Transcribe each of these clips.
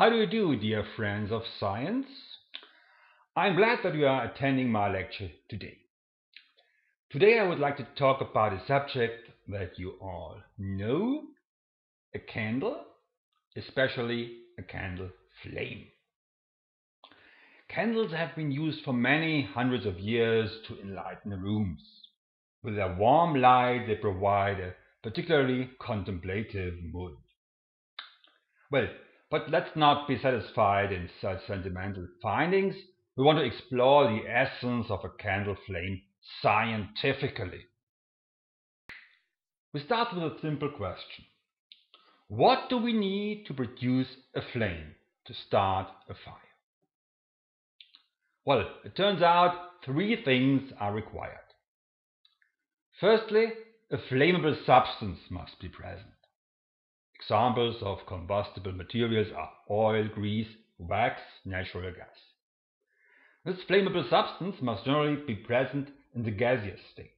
How do you do, dear friends of science? I'm glad that you are attending my lecture today. Today I would like to talk about a subject that you all know, a candle, especially a candle flame. Candles have been used for many hundreds of years to enlighten rooms. With their warm light they provide a particularly contemplative mood. Well, but let's not be satisfied in such sentimental findings. We want to explore the essence of a candle flame scientifically. We start with a simple question. What do we need to produce a flame, to start a fire? Well, it turns out three things are required. Firstly, a flammable substance must be present. Examples of combustible materials are oil, grease, wax, natural gas. This flammable substance must generally be present in the gaseous state.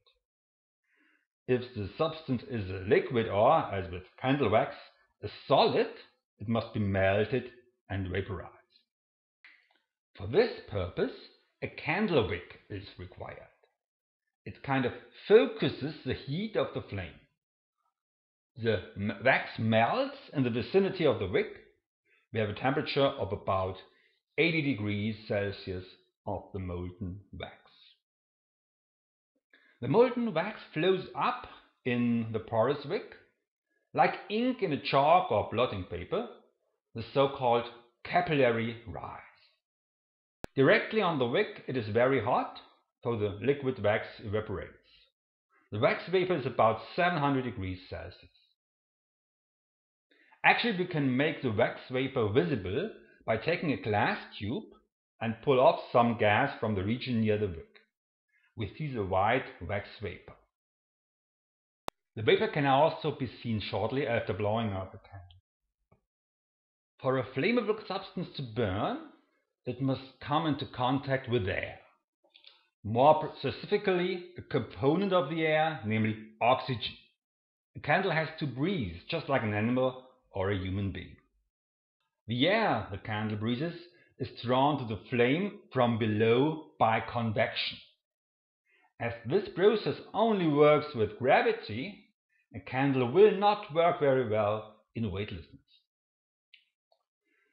If the substance is a liquid or, as with candle wax, a solid, it must be melted and vaporized. For this purpose, a candle wick is required. It kind of focuses the heat of the flame. The wax melts in the vicinity of the wick. We have a temperature of about 80 degrees Celsius of the molten wax. The molten wax flows up in the porous wick like ink in a chalk or blotting paper, the so-called capillary rise. Directly on the wick it is very hot, so the liquid wax evaporates. The wax vapor is about 700 degrees Celsius. Actually, we can make the wax vapor visible by taking a glass tube and pull off some gas from the region near the wick. We see the white wax vapor. The vapor can also be seen shortly after blowing out the candle. For a flammable substance to burn, it must come into contact with air. More specifically, a component of the air, namely oxygen. A candle has to breathe, just like an animal or a human being. The air the candle breathes is drawn to the flame from below by convection. As this process only works with gravity, a candle will not work very well in weightlessness.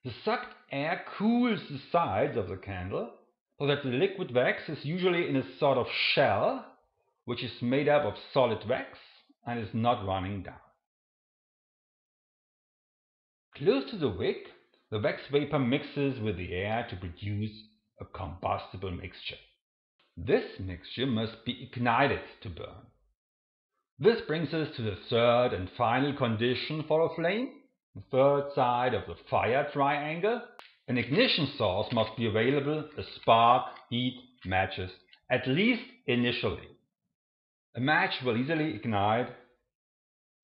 The sucked air cools the sides of the candle so that the liquid wax is usually in a sort of shell which is made up of solid wax and is not running down. Close to the wick, the wax vapor mixes with the air to produce a combustible mixture. This mixture must be ignited to burn. This brings us to the third and final condition for a flame, the third side of the fire triangle. An ignition source must be available, a spark, heat, matches, at least initially. A match will easily ignite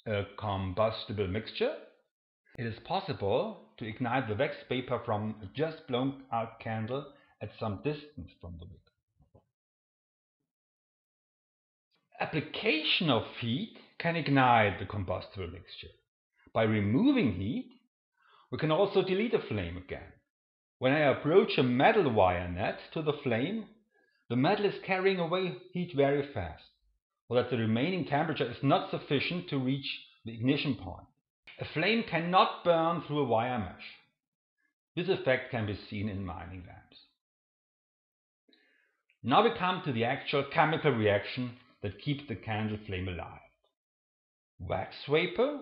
a combustible mixture it is possible to ignite the wax vapor from a just blown out candle at some distance from the wick. Application of heat can ignite the combustible mixture. By removing heat, we can also delete a flame again. When I approach a metal wire net to the flame, the metal is carrying away heat very fast, so that the remaining temperature is not sufficient to reach the ignition point. A flame cannot burn through a wire mesh. This effect can be seen in mining lamps. Now we come to the actual chemical reaction that keeps the candle flame alive. Wax vapor,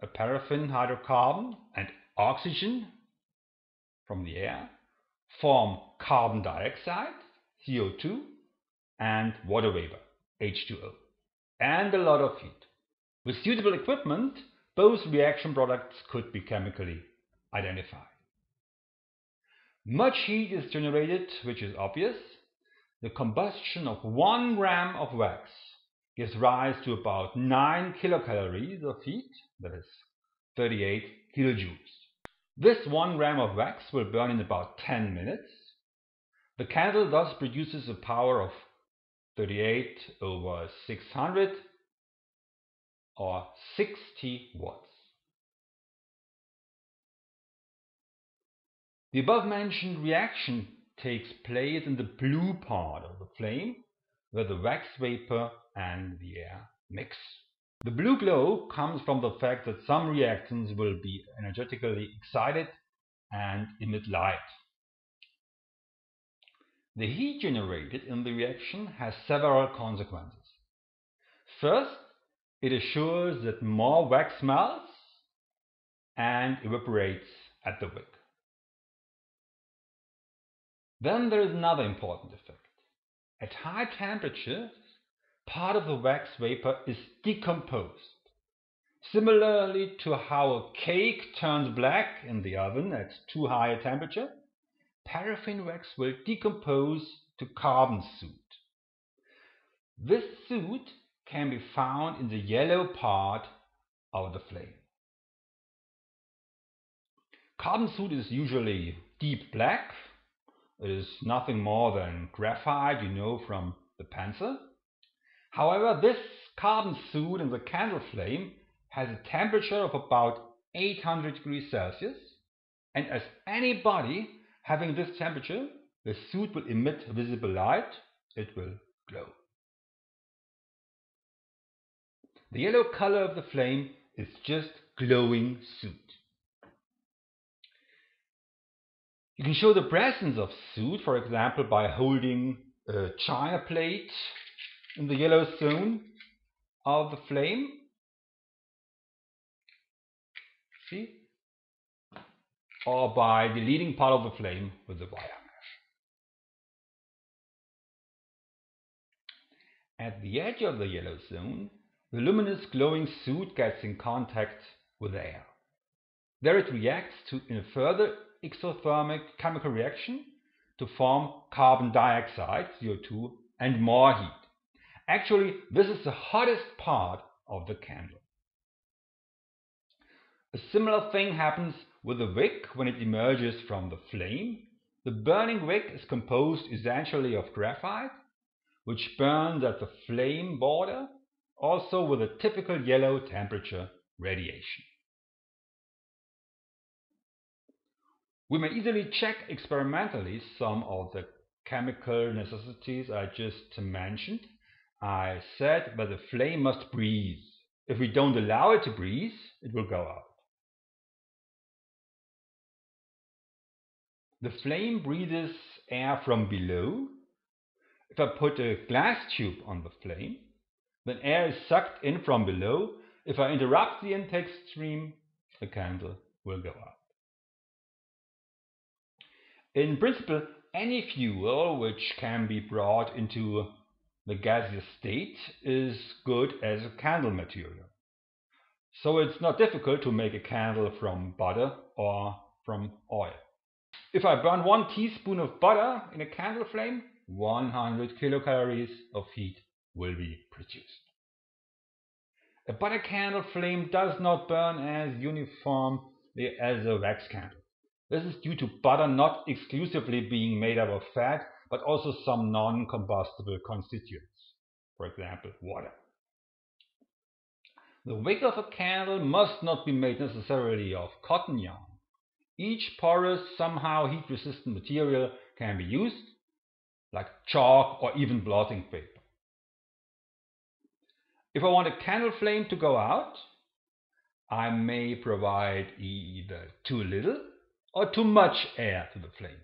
a paraffin hydrocarbon and oxygen from the air form carbon dioxide, CO2, and water vapor, H2O, and a lot of heat. With suitable equipment, both reaction products could be chemically identified. Much heat is generated, which is obvious. The combustion of 1 gram of wax gives rise to about 9 kilocalories of heat, that is 38 kilojoules. This 1 gram of wax will burn in about 10 minutes. The candle thus produces a power of 38 over 600 or 60 watts. The above-mentioned reaction takes place in the blue part of the flame, where the wax vapor and the air mix. The blue glow comes from the fact that some reactants will be energetically excited and emit light. The heat generated in the reaction has several consequences. First, it assures that more wax melts and evaporates at the wick. Then there is another important effect. At high temperatures, part of the wax vapor is decomposed. Similarly to how a cake turns black in the oven at too high a temperature, paraffin wax will decompose to carbon soot. This soot can be found in the yellow part of the flame. Carbon soot is usually deep black. It is nothing more than graphite, you know, from the pencil. However, this carbon soot in the candle flame has a temperature of about 800 degrees Celsius, and as any body having this temperature, the soot will emit visible light, it will glow. The yellow color of the flame is just glowing soot. You can show the presence of soot, for example, by holding a china plate in the yellow zone of the flame. See? Or by the leading part of the flame with the wire. At the edge of the yellow zone, the luminous glowing soot gets in contact with air. There it reacts to, in a further exothermic chemical reaction to form carbon dioxide, CO2, and more heat. Actually, this is the hottest part of the candle. A similar thing happens with the wick when it emerges from the flame. The burning wick is composed essentially of graphite, which burns at the flame border also with a typical yellow temperature radiation. We may easily check experimentally some of the chemical necessities I just mentioned. I said that the flame must breathe. If we don't allow it to breathe, it will go out. The flame breathes air from below. If I put a glass tube on the flame, then air is sucked in from below. If I interrupt the intake stream, the candle will go out. In principle, any fuel which can be brought into the gaseous state is good as a candle material. So it's not difficult to make a candle from butter or from oil. If I burn one teaspoon of butter in a candle flame, 100 kilocalories of heat will be produced. A butter candle flame does not burn as uniformly as a wax candle. This is due to butter not exclusively being made up of fat, but also some non-combustible constituents, for example, water. The wick of a candle must not be made necessarily of cotton yarn. Each porous, somehow heat-resistant material can be used, like chalk or even blotting paper. If I want a candle flame to go out, I may provide either too little or too much air to the flame.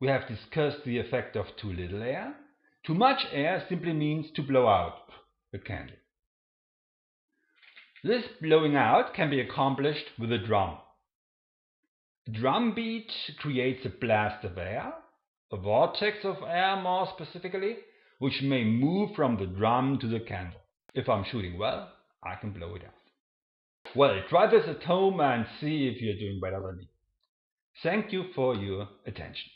We have discussed the effect of too little air. Too much air simply means to blow out the candle. This blowing out can be accomplished with a drum. A drum beat creates a blast of air, a vortex of air more specifically, which may move from the drum to the candle. If I'm shooting well, I can blow it out. Well, try this at home and see if you're doing better than me. Thank you for your attention.